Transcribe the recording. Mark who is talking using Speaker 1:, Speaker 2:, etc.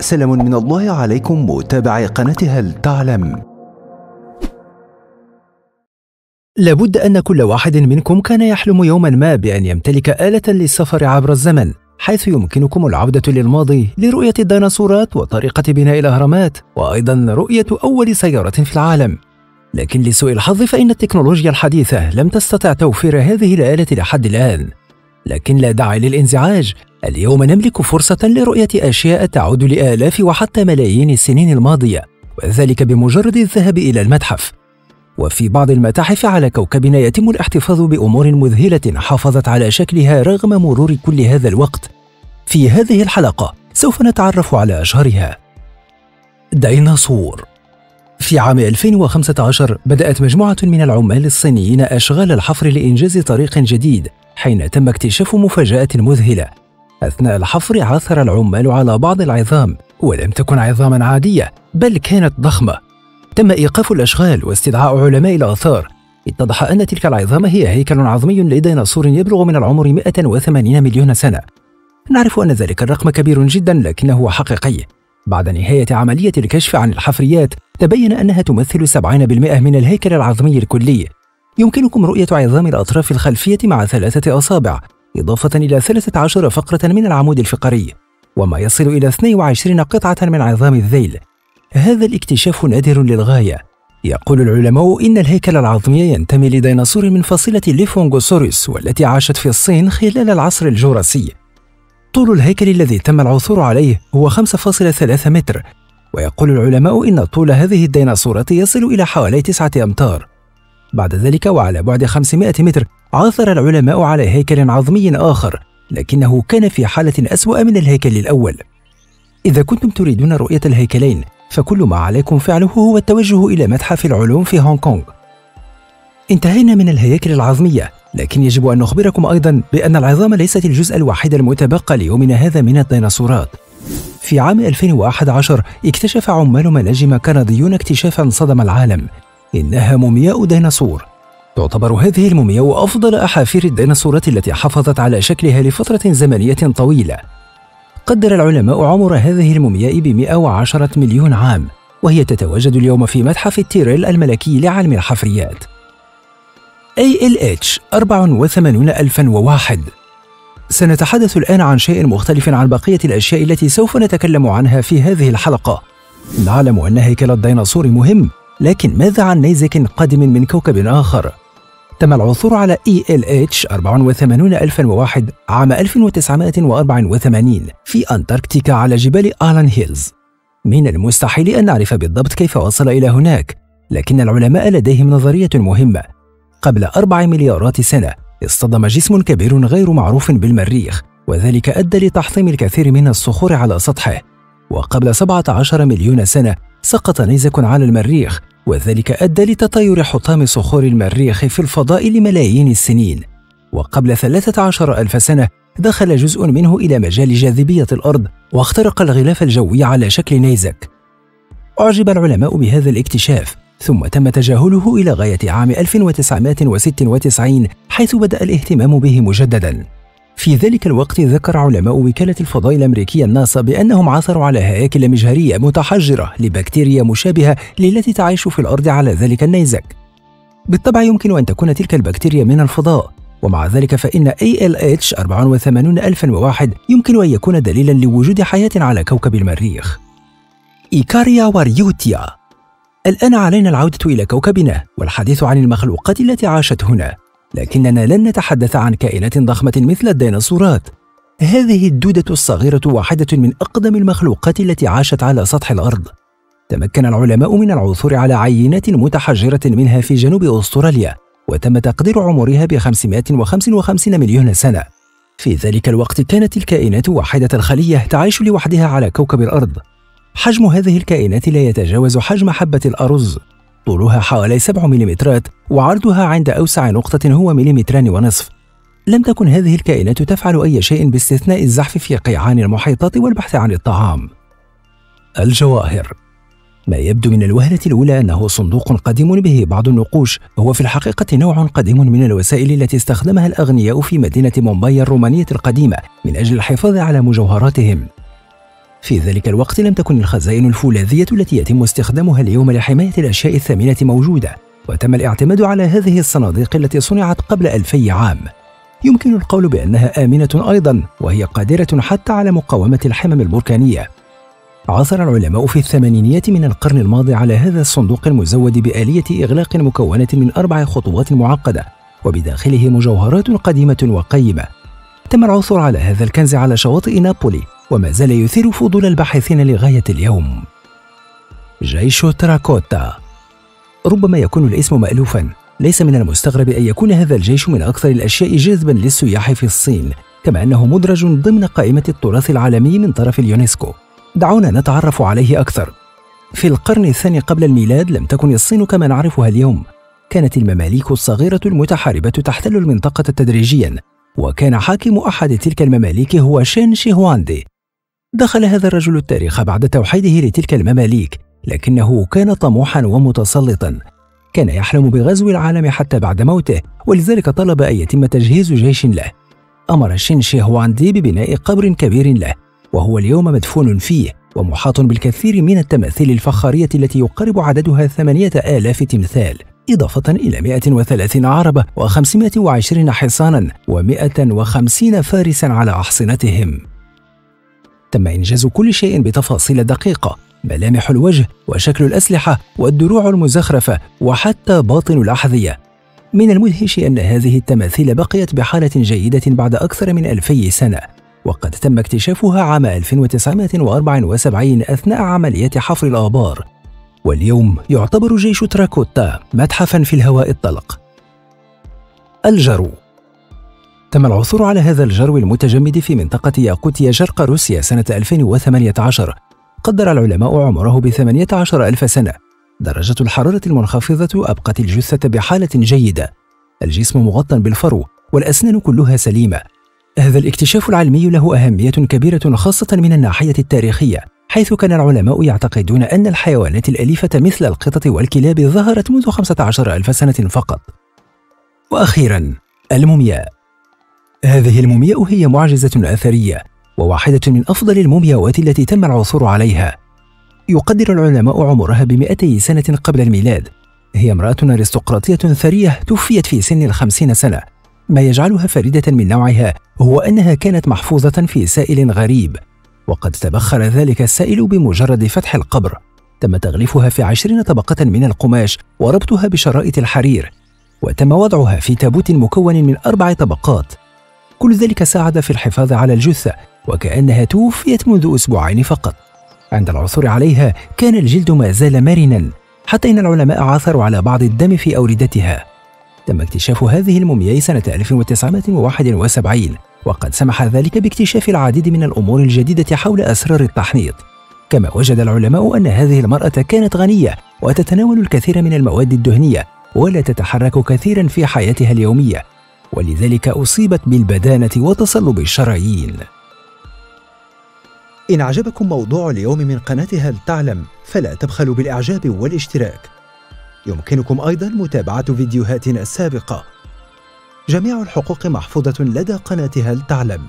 Speaker 1: سلام من الله عليكم متابعي قناة هل تعلم
Speaker 2: لابد أن كل واحد منكم كان يحلم يوما ما بأن يمتلك آلة للسفر عبر الزمن حيث يمكنكم العودة للماضي لرؤية الديناصورات وطريقة بناء الأهرامات وأيضا رؤية أول سيارة في العالم. لكن لسوء الحظ فإن التكنولوجيا الحديثة لم تستطع توفير هذه الآلة لحد الآن. لكن لا داعي للانزعاج اليوم نملك فرصة لرؤية أشياء تعود لآلاف وحتى ملايين السنين الماضية وذلك بمجرد الذهاب إلى المتحف. وفي بعض المتاحف على كوكبنا يتم الاحتفاظ بأمور مذهلة حافظت على شكلها رغم مرور كل هذا الوقت. في هذه الحلقة سوف نتعرف على أشهرها. ديناصور. في عام 2015 بدأت مجموعة من العمال الصينيين أشغال الحفر لإنجاز طريق جديد حين تم اكتشاف مفاجأة مذهلة. أثناء الحفر عثر العمال على بعض العظام ولم تكن عظاما عادية بل كانت ضخمة. تم إيقاف الأشغال واستدعاء علماء الآثار. اتضح أن تلك العظام هي هيكل عظمي لديناصور يبلغ من العمر 180 مليون سنة. نعرف أن ذلك الرقم كبير جدا لكنه حقيقي. بعد نهاية عملية الكشف عن الحفريات تبين أنها تمثل 70% من الهيكل العظمي الكلي. يمكنكم رؤية عظام الأطراف الخلفية مع ثلاثة أصابع. إضافة إلى 13 فقرة من العمود الفقري وما يصل إلى 22 قطعة من عظام الذيل. هذا الاكتشاف نادر للغاية. يقول العلماء إن الهيكل العظمي ينتمي لديناصور من فصيلة ليفونغوسوريس والتي عاشت في الصين خلال العصر الجوراسي طول الهيكل الذي تم العثور عليه هو 5.3 متر. ويقول العلماء إن طول هذه الديناصورات يصل إلى حوالي 9 أمتار. بعد ذلك وعلى بعد 500 متر عثر العلماء على هيكل عظمي آخر لكنه كان في حالة أسوأ من الهيكل الأول. إذا كنتم تريدون رؤية الهيكلين فكل ما عليكم فعله هو التوجه إلى متحف العلوم في هونغ كونغ. انتهينا من الهياكل العظمية لكن يجب أن نخبركم أيضا بأن العظام ليست الجزء الوحيد المتبقى ليومنا هذا من الديناصورات. في عام 2011 اكتشف عمال مناجم كنديون اكتشافا صدم العالم. إنها مومياء ديناصور. تعتبر هذه المومياء أفضل أحافير الديناصورات التي حافظت على شكلها لفترة زمنية طويلة. قدر العلماء عمر هذه المومياء ب 110 مليون عام وهي تتواجد اليوم في متحف التيريل الملكي لعلم الحفريات. ALH 84001 سنتحدث الآن عن شيء مختلف عن بقية الأشياء التي سوف نتكلم عنها في هذه الحلقة. نعلم أن هيكل الديناصور مهم. لكن ماذا عن نيزك قادم من كوكب آخر؟ تم العثور على ELH 84001 عام 1984 في أنتاركتيكا على جبال آلان هيلز. من المستحيل أن نعرف بالضبط كيف وصل إلى هناك لكن العلماء لديهم نظرية مهمة. قبل أربع مليارات سنة اصطدم جسم كبير غير معروف بالمريخ وذلك أدى لتحطيم الكثير من الصخور على سطحه. وقبل 17 مليون سنة سقط نيزك على المريخ وذلك أدى لتطاير حطام صخور المريخ في الفضاء لملايين السنين. وقبل 13 ألف سنة دخل جزء منه إلى مجال جاذبية الأرض واخترق الغلاف الجوي على شكل نيزك. أعجب العلماء بهذا الاكتشاف ثم تم تجاهله إلى غاية عام 1996 حيث بدأ الاهتمام به مجدداً. في ذلك الوقت ذكر علماء وكالة الفضاء الأمريكية الناسا بأنهم عثروا على هياكل مجهرية متحجرة لبكتيريا مشابهة للتي تعيش في الأرض على ذلك النيزك. بالطبع يمكن أن تكون تلك البكتيريا من الفضاء، ومع ذلك فإن ALH 84001 يمكن أن يكون دليلا لوجود حياة على كوكب المريخ. إيكاريا واريوتيا الآن علينا العودة إلى كوكبنا والحديث عن المخلوقات التي عاشت هنا. لكننا لن نتحدث عن كائنات ضخمة مثل الديناصورات. هذه الدودة الصغيرة واحدة من أقدم المخلوقات التي عاشت على سطح الأرض. تمكن العلماء من العثور على عينات متحجرة منها في جنوب أستراليا، وتم تقدير عمرها ب 555 مليون سنة. في ذلك الوقت كانت الكائنات واحدة الخلية تعيش لوحدها على كوكب الأرض. حجم هذه الكائنات لا يتجاوز حجم حبة الأرز، طولها حوالي 7 ملم وعرضها عند أوسع نقطة هو مليمتران ونصف. لم تكن هذه الكائنات تفعل أي شيء باستثناء الزحف في قيعان المحيطات والبحث عن الطعام. الجواهر. ما يبدو من الوهلة الأولى أنه صندوق قديم به بعض النقوش. هو في الحقيقة نوع قديم من الوسائل التي استخدمها الأغنياء في مدينة مومباي الرومانية القديمة من أجل الحفاظ على مجوهراتهم. في ذلك الوقت لم تكن الخزائن الفولاذية التي يتم استخدامها اليوم لحماية الأشياء الثمينة موجودة وتم الاعتماد على هذه الصناديق التي صنعت قبل ألفي عام. يمكن القول بأنها آمنة أيضا وهي قادرة حتى على مقاومة الحمم البركانية. عثر العلماء في الثمانينيات من القرن الماضي على هذا الصندوق المزود بآلية إغلاق مكونة من أربع خطوات معقدة وبداخله مجوهرات قديمة وقيمة. تم العثور على هذا الكنز على شواطئ نابولي وما زال يثير فضول الباحثين لغاية اليوم. جيش تراكوتا. ربما يكون الاسم مألوفا. ليس من المستغرب أن يكون هذا الجيش من أكثر الأشياء جذبا للسياح في الصين كما أنه مدرج ضمن قائمة التراث العالمي من طرف اليونسكو. دعونا نتعرف عليه أكثر. في القرن الثاني قبل الميلاد لم تكن الصين كما نعرفها اليوم. كانت المماليك الصغيرة المتحاربة تحتل المنطقة تدريجيا. وكان حاكم أحد تلك المماليك هو شين شيهواندي دخل هذا الرجل التاريخ بعد توحيده لتلك المماليك لكنه كان طموحا ومتسلطا. كان يحلم بغزو العالم حتى بعد موته ولذلك طلب أن يتم تجهيز جيش له. أمر شين شيهواندي ببناء قبر كبير له وهو اليوم مدفون فيه ومحاط بالكثير من التماثيل الفخارية التي يقارب عددها ثمانية آلاف تمثال إضافة إلى 130 عربة و520 حصانا و150 فارسا على أحصنتهم. تم إنجاز كل شيء بتفاصيل دقيقة ملامح الوجه وشكل الأسلحة والدروع المزخرفة وحتى باطن الأحذية. من المدهش أن هذه التماثيل بقيت بحالة جيدة بعد أكثر من ألفي سنة وقد تم اكتشافها عام 1974 أثناء عملية حفر الآبار. واليوم يعتبر جيش تراكوتا متحفا في الهواء الطلق. الجرو. تم العثور على هذا الجرو المتجمد في منطقة ياقوتيا شرق روسيا سنة 2018 قدر العلماء عمره ب 18 ألف سنة. درجة الحرارة المنخفضة أبقت الجثة بحالة جيدة. الجسم مغطى بالفرو والأسنان كلها سليمة. هذا الاكتشاف العلمي له أهمية كبيرة خاصة من الناحية التاريخية حيث كان العلماء يعتقدون أن الحيوانات الأليفة مثل القطط والكلاب ظهرت منذ 15 ألف سنة فقط. وأخيرا المومياء. هذه المومياء هي معجزة أثرية وواحدة من أفضل المومياوات التي تم العثور عليها. يقدر العلماء عمرها بمئتي سنة قبل الميلاد. هي امرأة أرستقراطية ثرية توفيت في سن الخمسين سنة. ما يجعلها فريدة من نوعها هو أنها كانت محفوظة في سائل غريب وقد تبخر ذلك السائل بمجرد فتح القبر. تم تغليفها في عشرين طبقة من القماش وربطها بشرائط الحرير وتم وضعها في تابوت مكون من أربع طبقات. كل ذلك ساعد في الحفاظ على الجثة وكأنها توفيت منذ أسبوعين فقط. عند العثور عليها كان الجلد ما زال مرنا حتى إن العلماء عثروا على بعض الدم في أوردتها. تم اكتشاف هذه المومياء سنة 1971 وقد سمح ذلك باكتشاف العديد من الأمور الجديدة حول أسرار التحنيط. كما وجد العلماء أن هذه المرأة كانت غنية وتتناول الكثير من المواد الدهنية ولا تتحرك كثيرا في حياتها اليومية. ولذلك أصيبت بالبدانة وتصلب الشرايين.
Speaker 1: إن عجبكم موضوع اليوم من قناة هل تعلم فلا تبخلوا بالإعجاب والاشتراك. يمكنكم أيضا متابعة فيديوهاتنا السابقة. جميع الحقوق محفوظة لدى قناة هل تعلم